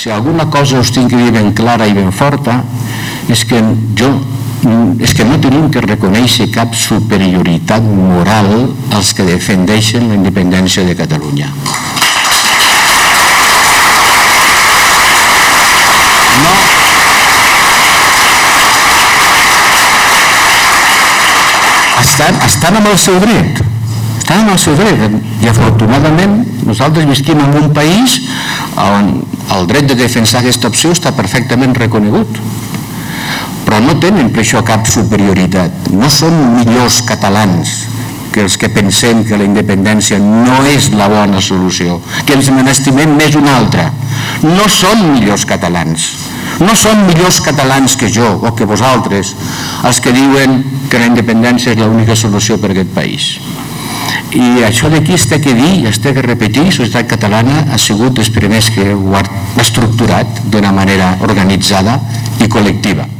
si alguna cosa us dir ben clara i ben forta, és que jo és que no tenim que reconèixer cap superioritat moral als que defendeixen la independència de Catalunya. No. Estan, estan amb el seu dret, estan amb el seu dret i afortunadament nosaltres visquim en un país on el dret de defensar aquesta opció està perfectament reconegut però no tenen per això cap superioritat no són millors catalans que els que pensem que la independència no és la bona solució, que ens n'estimem més una altra. No són millors catalans. No són millors catalans que jo o que vosaltres, els que diuen que la independència és l'única solució per a aquest país. I això d'aquí es té que dir es té que repetir, la societat catalana ha sigut dels primers que ho ha estructurat d'una manera organitzada i col·lectiva.